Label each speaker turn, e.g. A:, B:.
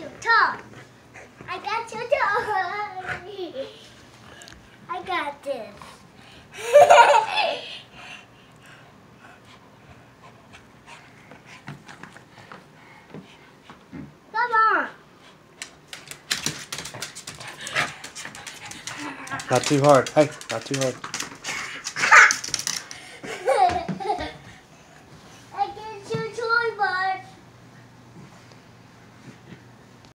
A: you, Tom. I got you, Tom. I got this. Come on.
B: Not too hard. Hey, not too hard.